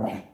Right.